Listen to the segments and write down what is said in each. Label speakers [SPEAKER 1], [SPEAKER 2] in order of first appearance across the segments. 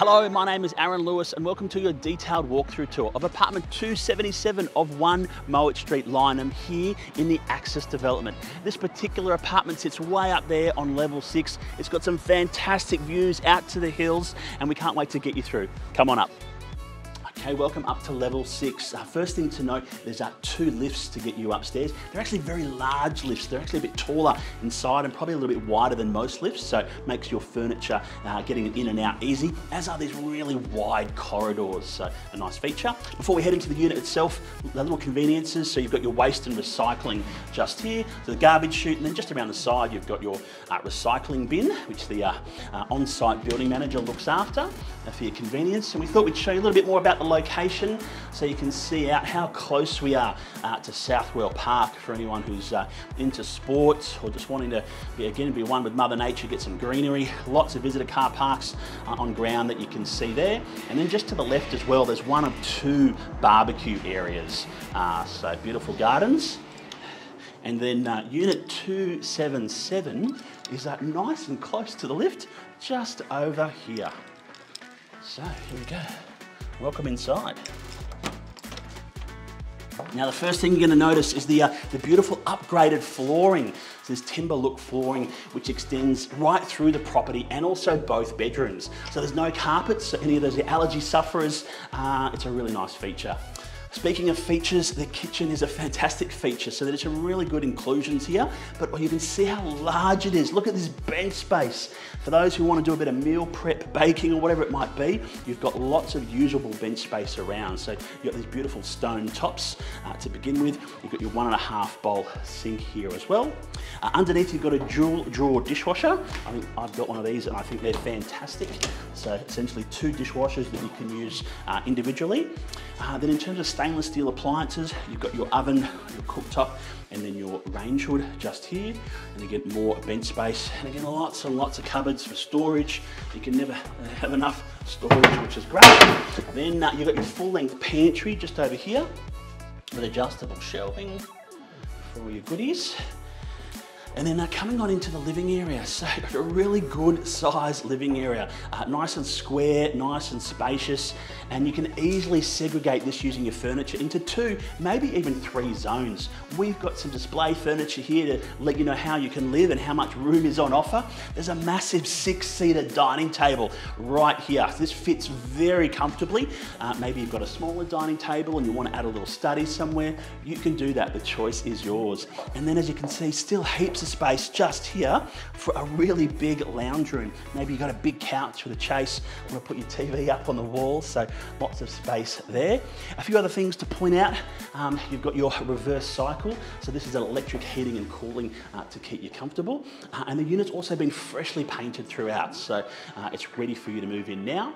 [SPEAKER 1] Hello, my name is Aaron Lewis and welcome to your detailed walkthrough tour of apartment 277 of 1 Mouat Street, Lyneham here in the Axis development. This particular apartment sits way up there on level 6. It's got some fantastic views out to the hills and we can't wait to get you through. Come on up. Okay, welcome up to level six. Uh, first thing to note, there's uh, two lifts to get you upstairs. They're actually very large lifts. They're actually a bit taller inside and probably a little bit wider than most lifts, so makes your furniture uh, getting in and out easy, as are these really wide corridors, so a nice feature. Before we head into the unit itself, the little conveniences, so you've got your waste and recycling just here, so the garbage chute, and then just around the side you've got your uh, recycling bin, which the uh, uh, on-site building manager looks after for your convenience. And we thought we'd show you a little bit more about the location so you can see out how close we are uh, to Southwell Park for anyone who's uh, into sports or just wanting to be, again be one with Mother Nature, get some greenery. Lots of visitor car parks uh, on ground that you can see there. And then just to the left as well, there's one of two barbecue areas. Uh, so beautiful gardens. And then uh, unit 277 is uh, nice and close to the lift, just over here. So here we go. Welcome inside. Now the first thing you're going to notice is the, uh, the beautiful upgraded flooring. So this timber look flooring which extends right through the property and also both bedrooms. So there's no carpets, so any of those allergy sufferers, uh, it's a really nice feature. Speaking of features, the kitchen is a fantastic feature, so that it's some really good inclusions here, but you can see how large it is. Look at this bench space. For those who want to do a bit of meal prep, baking, or whatever it might be, you've got lots of usable bench space around. So you've got these beautiful stone tops uh, to begin with. You've got your one and a half bowl sink here as well. Uh, underneath, you've got a dual drawer dishwasher. I think I've got one of these and I think they're fantastic. So essentially two dishwashers that you can use uh, individually. Uh, then in terms of stainless steel appliances, you've got your oven, your cooktop, and then your range hood just here. And again, more bench space. And again, lots and lots of cupboards for storage. You can never have enough storage, which is great. Then uh, you've got your full length pantry just over here with adjustable shelving for all your goodies. And then uh, coming on into the living area, so a really good size living area, uh, nice and square, nice and spacious, and you can easily segregate this using your furniture into two, maybe even three zones. We've got some display furniture here to let you know how you can live and how much room is on offer. There's a massive six-seater dining table right here. This fits very comfortably. Uh, maybe you've got a smaller dining table and you want to add a little study somewhere, you can do that. The choice is yours. And then as you can see, still heaps of space just here for a really big lounge room. Maybe you've got a big couch with a chase, want to put your TV up on the wall, so lots of space there. A few other things to point out, um, you've got your reverse cycle, so this is an electric heating and cooling uh, to keep you comfortable. Uh, and the unit's also been freshly painted throughout, so uh, it's ready for you to move in now.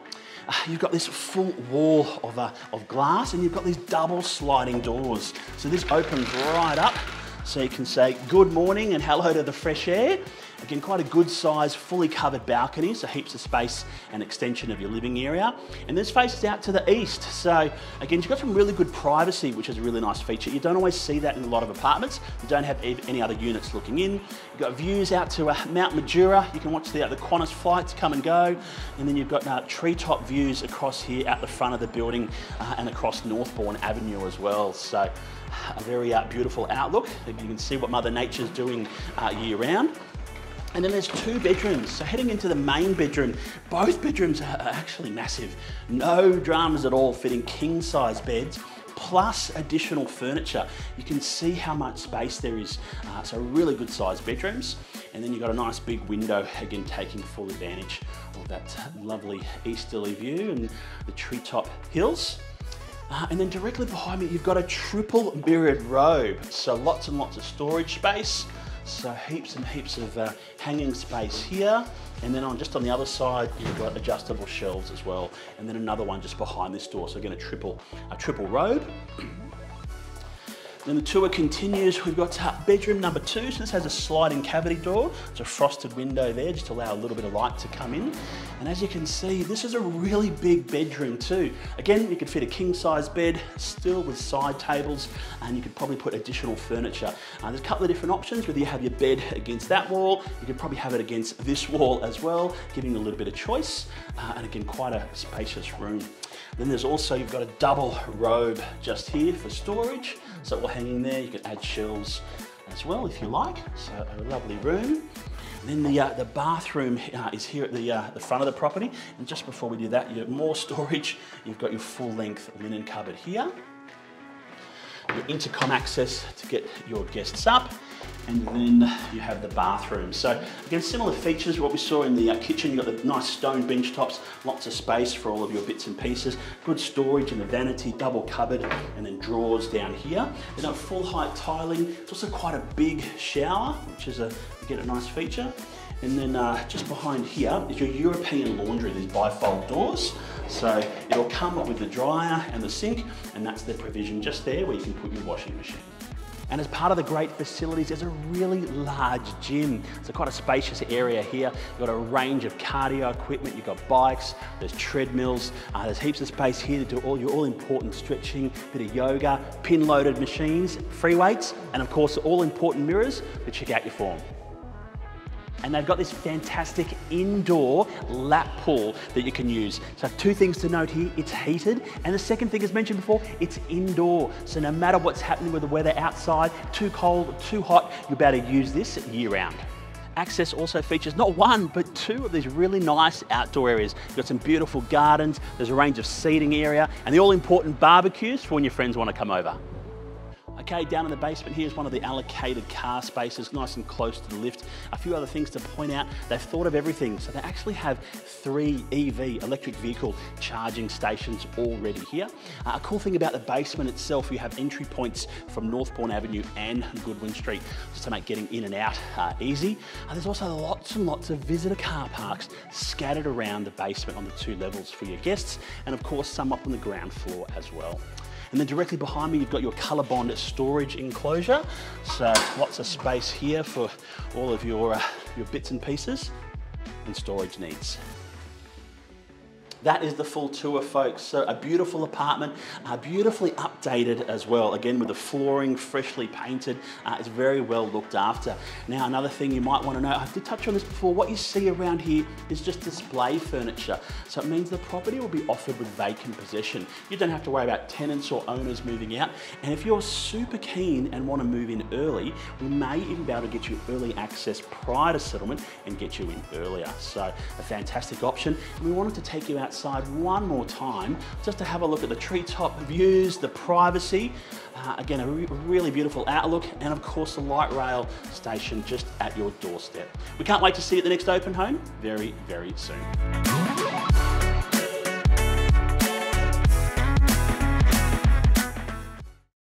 [SPEAKER 1] Uh, you've got this full wall of, uh, of glass and you've got these double sliding doors. So this opens right up so you can say good morning and hello to the fresh air. Again, quite a good size, fully covered balcony, so heaps of space and extension of your living area. And this faces out to the east. So again, you've got some really good privacy, which is a really nice feature. You don't always see that in a lot of apartments. You don't have any other units looking in. You've got views out to uh, Mount Majura. You can watch the, uh, the Qantas flights come and go. And then you've got uh, treetop views across here at the front of the building uh, and across Northbourne Avenue as well. So a very uh, beautiful outlook. You can see what Mother Nature's doing uh, year round. And then there's two bedrooms. So heading into the main bedroom, both bedrooms are actually massive. No dramas at all, fitting king size beds plus additional furniture. You can see how much space there is. Uh, so really good sized bedrooms. And then you've got a nice big window, again, taking full advantage of that lovely easterly view and the treetop hills. Uh, and then directly behind me, you've got a triple mirrored robe. So lots and lots of storage space. So heaps and heaps of uh, hanging space here. And then on just on the other side, you've got adjustable shelves as well. And then another one just behind this door. So again, a triple, a triple robe. Then the tour continues. We've got bedroom number two. So this has a sliding cavity door. It's a frosted window there just to allow a little bit of light to come in. And as you can see, this is a really big bedroom too. Again, you could fit a king size bed, still with side tables, and you could probably put additional furniture. Uh, there's a couple of different options, whether you have your bed against that wall, you could probably have it against this wall as well, giving you a little bit of choice. Uh, and again, quite a spacious room. Then there's also, you've got a double robe just here for storage. So all hanging there, you can add shelves as well if you like. So a lovely room. Then the, uh, the bathroom uh, is here at the, uh, the front of the property. And just before we do that, you have more storage. You've got your full length linen cupboard here. Your intercom access to get your guests up and then you have the bathroom. So again, similar features what we saw in the uh, kitchen. You've got the nice stone bench tops, lots of space for all of your bits and pieces, good storage in the vanity, double cupboard, and then drawers down here. Then a full height tiling. It's also quite a big shower, which is a, again, a nice feature. And then uh, just behind here is your European laundry, these bifold doors. So it'll come up with the dryer and the sink, and that's the provision just there where you can put your washing machine. And as part of the great facilities, there's a really large gym. It's a quite a spacious area here. You've got a range of cardio equipment, you've got bikes, there's treadmills, uh, there's heaps of space here to do all your all important stretching, bit of yoga, pin loaded machines, free weights, and of course, all important mirrors to check out your form and they've got this fantastic indoor lap pool that you can use. So two things to note here, it's heated, and the second thing as mentioned before, it's indoor. So no matter what's happening with the weather outside, too cold, too hot, you'll be able to use this year round. Axis also features not one, but two of these really nice outdoor areas. You've got some beautiful gardens, there's a range of seating area, and the all important barbecues for when your friends want to come over. Okay, down in the basement here is one of the allocated car spaces, nice and close to the lift. A few other things to point out, they've thought of everything. So they actually have three EV, electric vehicle charging stations already here. Uh, a cool thing about the basement itself, you have entry points from Northbourne Avenue and Goodwin Street, just to make getting in and out uh, easy. Uh, there's also lots and lots of visitor car parks scattered around the basement on the two levels for your guests, and of course some up on the ground floor as well. And then directly behind me, you've got your Colorbond storage enclosure. So lots of space here for all of your, uh, your bits and pieces and storage needs. That is the full tour, folks. So a beautiful apartment, uh, beautifully updated as well. Again, with the flooring freshly painted. Uh, it's very well looked after. Now, another thing you might want to know, I did touch on this before, what you see around here is just display furniture. So it means the property will be offered with vacant possession. You don't have to worry about tenants or owners moving out. And if you're super keen and want to move in early, we may even be able to get you early access prior to settlement and get you in earlier. So a fantastic option. And we wanted to take you out outside one more time just to have a look at the treetop views, the privacy. Uh, again, a re really beautiful outlook and of course the light rail station just at your doorstep. We can't wait to see you at the next open home very, very soon.